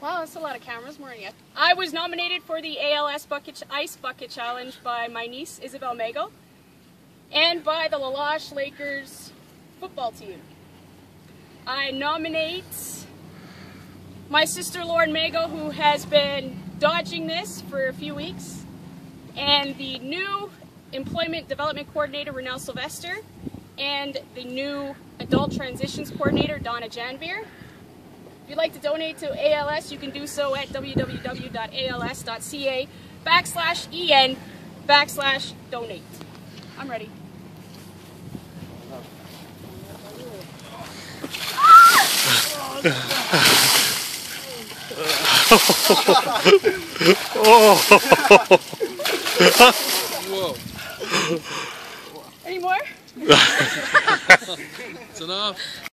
Wow, that's a lot of cameras, than. I was nominated for the ALS Bucket Ice Bucket Challenge by my niece, Isabel Mago, and by the La Loche Lakers football team. I nominate my sister Lauren Mago, who has been dodging this for a few weeks, and the new Employment Development Coordinator, Renelle Sylvester, and the new Adult Transitions Coordinator, Donna Janvier. If you'd like to donate to ALS, you can do so at www.als.ca backslash en backslash donate. I'm ready. Any more? It's enough.